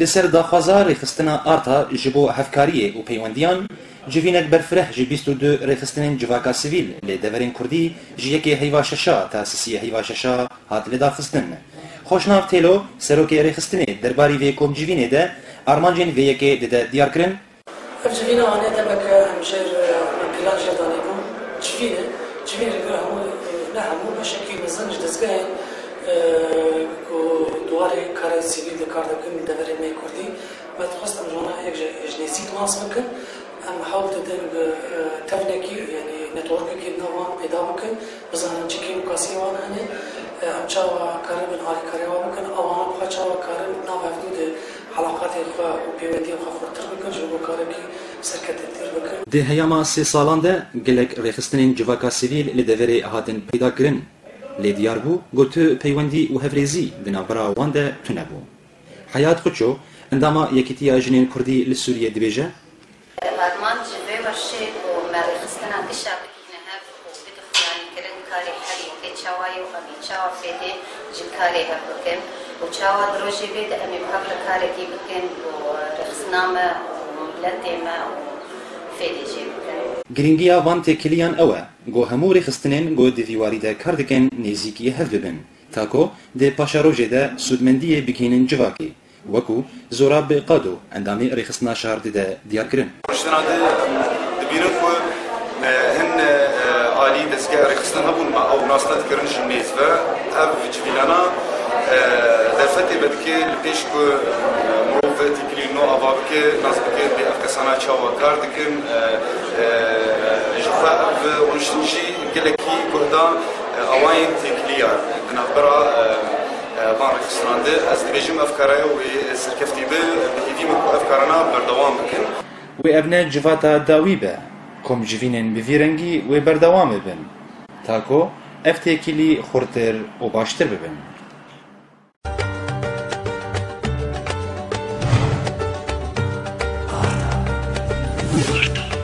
لسر دا خوازا ریخستنا آرتا جبو هفکاریه و پیوندیان جوینک برفرح جی 22 ریخستنین جواکا سیویل لی دورین کردی جی یکی هیوا ششا تاسیسی هیوا ششا هات لدا خستن خوشناف تیلو سروکی ریخستنی درباری وی کوم جوینه ده ارمانجین وی یکی دیده دیار کرن اف جوینه آنه دمک همجر پلان جردانه بوم جوینه جوینه رگر همون نه همون باشن که مزنج دزگه دواره کار سیویل دکار دکر سيكونس ممكن نحاول تفنكي يعني نتورك كي نوان بيدا ممكن بزانا چكي مكاسي وان هني ام چاوا كاري بن هاري كاري وان ممكن اوانا بخا چاوا كاري ناو هفتو ده علاقات خوا و بيودي خوا خورتر ممكن جبو كاري كي سرکت دیر بکن ده هیاما سی سالان ده گلک رخستنین جواکا سیویل لدوری هاتن پیدا کرن لی دیار بو گوتو پیوندی و هفریزی دنابرا وان ده تونه بو حیات خوچو Endama Yekîtiya Jinên Kurdî li Sûriyê dibêje. Radman ji vê weşê û merxistina tişa bigihne hev û bidixiyanîkirin karê herî tê çawayê û hevî çawa fêdê ji karê hev bikin û çawa dirojê vê de em ê hev li karekî bikin û rexsina me û miletê me û Giringiya van têkiliyan ew e, go hemû rêxistinên go divîwarî de kar dikin nêzîkiyê hev bibin, tako dê paşa rojê de sûdmendiyê bigihînin civakê. وەکو زۆرا بێقەد و ئەندامی ڕێخستنا شار دیدە دیارکردن عالی دەستگای ڕێخستن هەبوون ئەو ناستەت کردن ژمێزە ئەف جویلانا دەرفەتێ بەدکێ لە پێش مرۆڤ دیکلینۆ ئاوا بکێ ناز بکێت بێ ئەف کەسانە چاوەکار دکن ژخوا ئەف ونشتنجی گەلەکی کوردان ئەوایەن تێکلیار دنەبرا بارك استراند از بيجم افکارای و سركفتي ب بيدي هیدیم افكارنا بردوام بكن و ابنه جفاتا داويبا كوم جفينن جوینن و بردوام ببن تاکو افتیکیلی خورتر و باشتر ببن Morto.